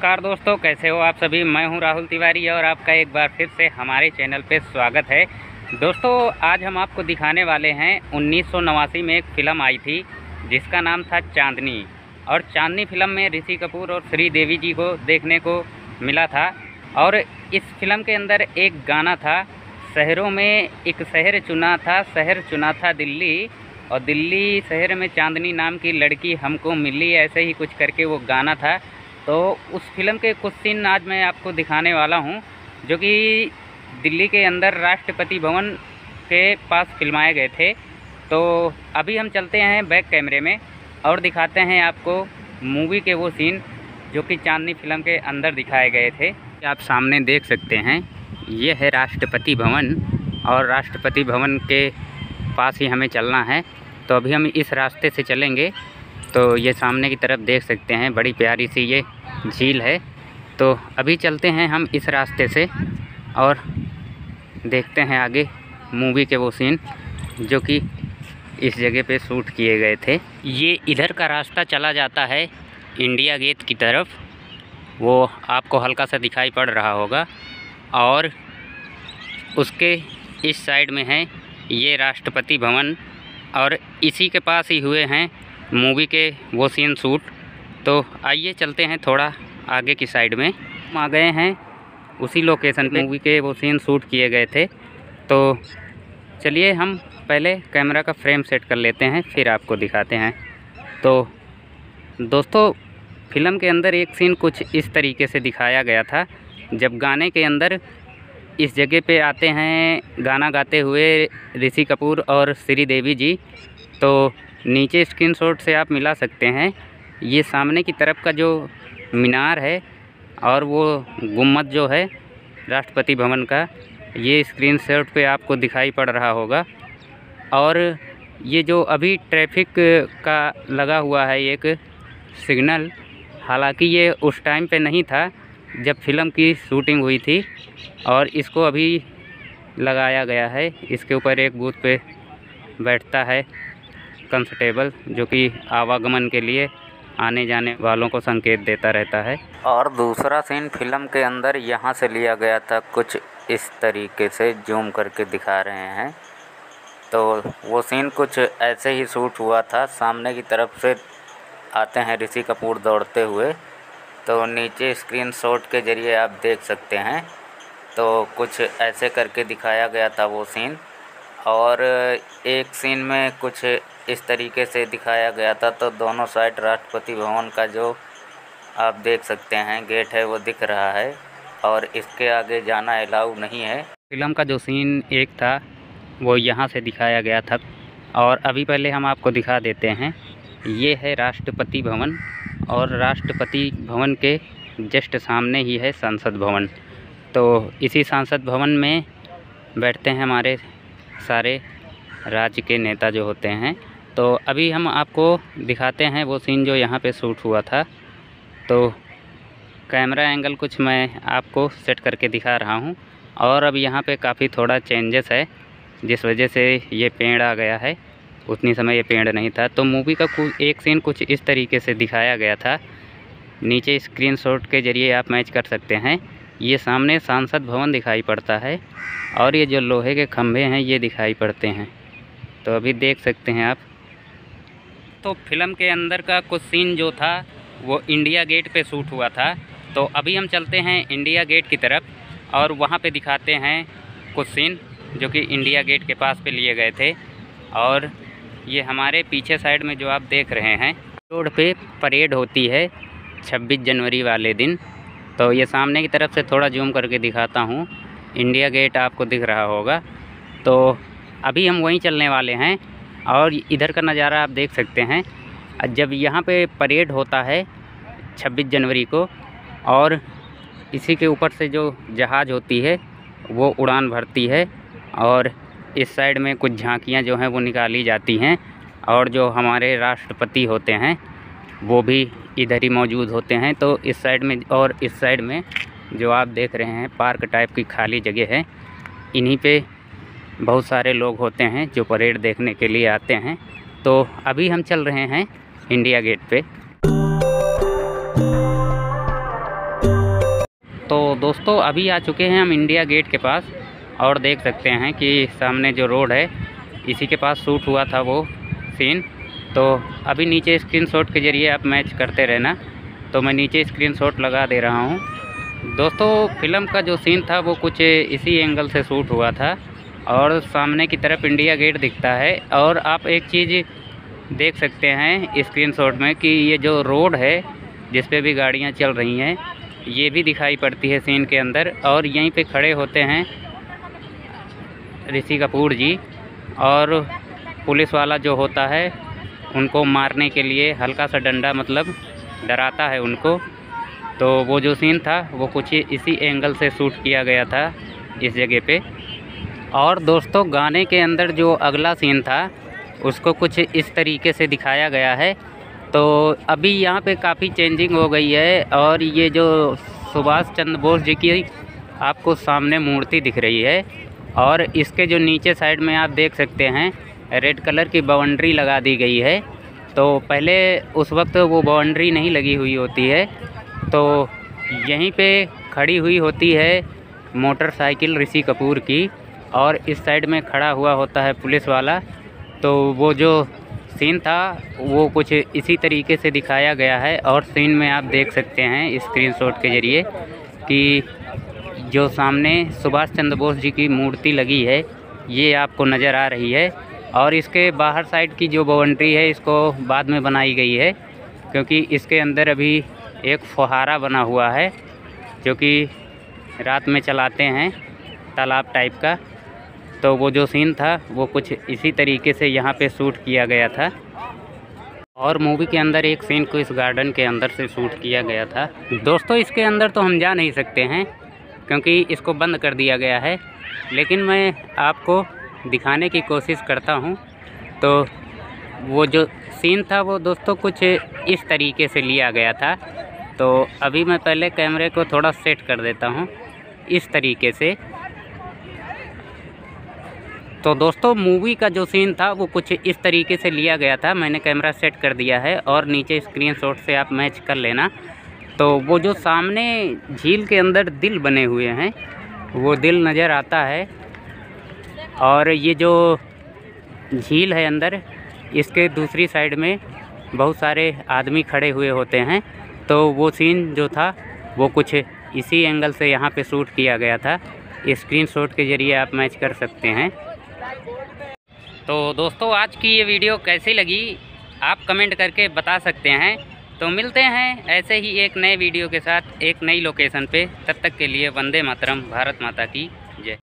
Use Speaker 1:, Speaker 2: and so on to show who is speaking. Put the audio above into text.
Speaker 1: नमस्कार दोस्तों, कैसे हो आप सभी? मैं हूँ राहुल तिवारी और आपका एक बार फिर से हमारे चैनल पे स्वागत है। दोस्तों, आज हम आपको दिखाने वाले हैं उन्नीस सौ नवासी में एक फ़िल्म आई थी, जिसका नाम था चांदनी। और चांदनी फ़िल्म में ऋषि कपूर और श्री देवी जी को देखने को मिला था। और इस फ़िल्म के अंदर एक गाना था, शहरों में एक शहर चुना था, शहर चुना था दिल्ली। और दिल्ली शहर में चांदनी नाम की लड़की हमको मिली, ऐसे ही कुछ करके वो गाना था। तो उस फ़िल्म के कुछ सीन आज मैं आपको दिखाने वाला हूँ, जो कि दिल्ली के अंदर राष्ट्रपति भवन के पास फिल्माए गए थे। तो अभी हम चलते हैं बैक कैमरे में और दिखाते हैं आपको मूवी के वो सीन जो कि चांदनी फ़िल्म के अंदर दिखाए गए थे। आप सामने देख सकते हैं, ये है राष्ट्रपति भवन और राष्ट्रपति भवन के पास ही हमें चलना है। तो अभी हम इस रास्ते से चलेंगे तो ये सामने की तरफ़ देख सकते हैं, बड़ी प्यारी सी ये झील है। तो अभी चलते हैं हम इस रास्ते से और देखते हैं आगे मूवी के वो सीन जो कि इस जगह पे शूट किए गए थे। ये इधर का रास्ता चला जाता है इंडिया गेट की तरफ़। वो आपको हल्का सा दिखाई पड़ रहा होगा और उसके इस साइड में है ये राष्ट्रपति भवन और इसी के पास ही हुए हैं मूवी के वो सीन शूट तो आइए चलते हैं थोड़ा आगे की साइड में। हम आ गए हैं उसी लोकेशन पे। मूवी के वो सीन शूट किए गए थे। तो चलिए हम पहले कैमरा का फ्रेम सेट कर लेते हैं, फिर आपको दिखाते हैं। तो दोस्तों फ़िल्म के अंदर एक सीन कुछ इस तरीके से दिखाया गया था। जब गाने के अंदर इस जगह पे आते हैं गाना गाते हुए ऋषि कपूर और श्री देवी जी तो नीचे स्क्रीनशॉट से आप मिला सकते हैं। ये सामने की तरफ़ का जो मीनार है और वो गुम्मत जो है, राष्ट्रपति भवन का, ये स्क्रीनशॉट पे आपको दिखाई पड़ रहा होगा। और ये जो अभी ट्रैफ़िक का लगा हुआ है एक सिग्नल हालाँकि ये उस टाइम पे नहीं था, जब फ़िल्म की शूटिंग हुई थी और इसको अभी लगाया गया है। इसके ऊपर एक बूथ पे बैठता है। कंस्टेबल जो कि आवागमन के लिए आने जाने वालों को संकेत देता रहता है। और दूसरा सीन फ़िल्म के अंदर यहाँ से लिया गया था, कुछ इस तरीके से जूम करके दिखा रहे हैं। तो वो सीन कुछ ऐसे ही शूट हुआ था, सामने की तरफ़ से आते हैं ऋषि कपूर दौड़ते हुए। तो नीचे स्क्रीन शॉट के ज़रिए आप देख सकते हैं। तो कुछ ऐसे करके दिखाया गया था वो सीन और एक सीन में कुछ इस तरीके से दिखाया गया था तो दोनों साइड राष्ट्रपति भवन का जो आप देख सकते हैं गेट है, वो दिख रहा है और इसके आगे जाना अलाउ नहीं है। फ़िल्म का जो सीन एक था, वो यहाँ से दिखाया गया था और अभी पहले हम आपको दिखा देते हैं। ये है राष्ट्रपति भवन और राष्ट्रपति भवन के जस्ट सामने ही है संसद भवन। तो इसी संसद भवन में बैठते हैं हमारे सारे राज्य के नेता जो होते हैं। तो अभी हम आपको दिखाते हैं वो सीन जो यहाँ पे शूट हुआ था। तो कैमरा एंगल कुछ मैं आपको सेट करके दिखा रहा हूँ। और अब यहाँ पे काफ़ी थोड़ा चेंजेस है, जिस वजह से ये पेड़ आ गया है। उतनी समय ये पेड़ नहीं था। तो मूवी का कुछ एक सीन कुछ इस तरीके से दिखाया गया था। नीचे स्क्रीनशॉट के ज़रिए आप मैच कर सकते हैं। ये सामने सांसद भवन दिखाई पड़ता है और ये जो लोहे के खंभे हैं, ये दिखाई पड़ते हैं। तो अभी देख सकते हैं आप। तो फ़िल्म के अंदर का कुछ सीन जो था, वो इंडिया गेट पे शूट हुआ था। तो अभी हम चलते हैं इंडिया गेट की तरफ़ और वहाँ पे दिखाते हैं कुछ सीन जो कि इंडिया गेट के पास पे लिए गए थे। और ये हमारे पीछे साइड में जो आप देख रहे हैं, रोड पे परेड होती है 26 जनवरी वाले दिन। तो ये सामने की तरफ़ से थोड़ा जूम करके दिखाता हूँ। इंडिया गेट आपको दिख रहा होगा। तो अभी हम वहीं चलने वाले हैं और इधर का नज़ारा आप देख सकते हैं। जब यहाँ पे परेड होता है 26 जनवरी को और इसी के ऊपर से जो जहाज़ होती है, वो उड़ान भरती है और इस साइड में कुछ झांकियाँ जो हैं वो निकाली जाती हैं और जो हमारे राष्ट्रपति होते हैं, वो भी इधर ही मौजूद होते हैं। तो इस साइड में और इस साइड में जो आप देख रहे हैं, पार्क टाइप की खाली जगह है। इन्हीं पे बहुत सारे लोग होते हैं जो परेड देखने के लिए आते हैं। तो अभी हम चल रहे हैं इंडिया गेट पे। तो दोस्तों, अभी आ चुके हैं हम इंडिया गेट के पास और देख सकते हैं कि सामने जो रोड है, इसी के पास शूट हुआ था वो सीन। तो अभी नीचे स्क्रीनशॉट के ज़रिए आप मैच करते रहना। तो मैं नीचे स्क्रीनशॉट लगा दे रहा हूँ। दोस्तों फ़िल्म का जो सीन था, वो कुछ इसी एंगल से शूट हुआ था। और सामने की तरफ़ इंडिया गेट दिखता है। और आप एक चीज़ देख सकते हैं स्क्रीनशॉट में कि ये जो रोड है, जिस पे भी गाड़ियाँ चल रही हैं, ये भी दिखाई पड़ती है सीन के अंदर। और यहीं पे खड़े होते हैं ऋषि कपूर जी। और पुलिस वाला जो होता है उनको मारने के लिए हल्का सा डंडा मतलब डराता है उनको। तो वो जो सीन था, वो कुछ इसी एंगल से शूट किया गया था इस जगह पे। और दोस्तों, गाने के अंदर जो अगला सीन था, उसको कुछ इस तरीके से दिखाया गया है। तो अभी यहाँ पे काफ़ी चेंजिंग हो गई है और ये जो सुभाष चंद्र बोस जी की आपको सामने मूर्ति दिख रही है। और इसके जो नीचे साइड में आप देख सकते हैं रेड कलर की बाउंड्री लगा दी गई है। तो पहले उस वक्त वो बाउंड्री नहीं लगी हुई होती है। तो यहीं पे खड़ी हुई होती है मोटरसाइकिल ऋषि कपूर की और इस साइड में खड़ा हुआ होता है पुलिस वाला। तो वो जो सीन था, वो कुछ इसी तरीके से दिखाया गया है और सीन में आप देख सकते हैं स्क्रीनशॉट के ज़रिए कि जो सामने सुभाष चंद्र बोस जी की मूर्ति लगी है, ये आपको नज़र आ रही है। और इसके बाहर साइड की जो बाउंड्री है, इसको बाद में बनाई गई है, क्योंकि इसके अंदर अभी एक फुहारा बना हुआ है, जो कि रात में चलाते हैं, तालाब टाइप का। तो वो जो सीन था, वो कुछ इसी तरीके से यहाँ पे शूट किया गया था। और मूवी के अंदर एक सीन को इस गार्डन के अंदर से शूट किया गया था। दोस्तों, इसके अंदर तो हम जा नहीं सकते हैं, क्योंकि इसको बंद कर दिया गया है। लेकिन मैं आपको दिखाने की कोशिश करता हूँ। तो वो जो सीन था वो दोस्तों कुछ इस तरीके से लिया गया था। तो अभी मैं पहले कैमरे को थोड़ा सेट कर देता हूँ इस तरीके से। तो दोस्तों मूवी का जो सीन था वो कुछ इस तरीके से लिया गया था। मैंने कैमरा सेट कर दिया है और नीचे स्क्रीनशॉट से आप मैच कर लेना। तो वो जो सामने झील के अंदर दिल बने हुए हैं, वो दिल नज़र आता है। और ये जो झील है अंदर, इसके दूसरी साइड में बहुत सारे आदमी खड़े हुए होते हैं। तो वो सीन जो था, वो कुछ इसी एंगल से यहाँ पे शूट किया गया था। स्क्रीनशॉट के ज़रिए आप मैच कर सकते हैं। तो दोस्तों, आज की ये वीडियो कैसी लगी, आप कमेंट करके बता सकते हैं। तो मिलते हैं ऐसे ही एक नए वीडियो के साथ, एक नई लोकेशन पे। तब तक के लिए वंदे मातरम, भारत माता की।